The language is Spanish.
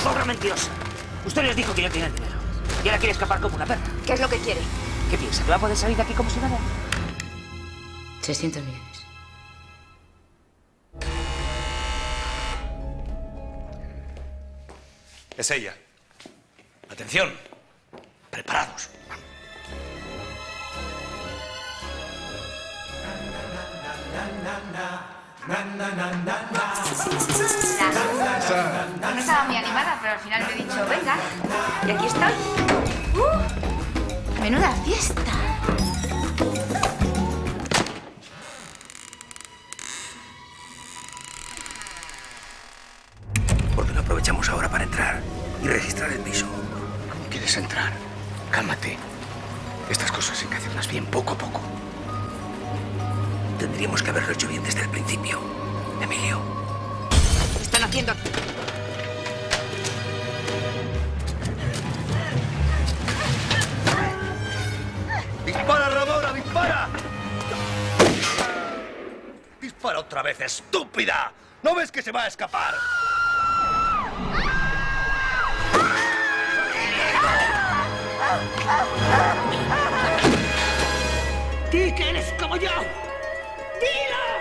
zorra mentirosa. Usted les dijo que ya tiene el dinero. Y ahora quiere escapar como una perra. ¿Qué es lo que quiere? ¿Qué piensa? ¿Que va a poder salir de aquí como si nada? 600 millones. Es ella. Atención. Preparados. No pero al final me he dicho, venga. Y aquí estoy. ¡Uh! ¡Menuda fiesta! ¿Por qué no aprovechamos ahora para entrar y registrar el piso? ¿Cómo quieres entrar? Cálmate. Estas cosas hay que hacerlas bien poco a poco. Tendríamos que haberlo hecho bien desde el principio. Emilio. ¿Qué están haciendo aquí? ¡Dispara otra vez, estúpida! ¿No ves que se va a escapar? ¡Di que eres como yo! ¡Dilo!